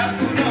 Pero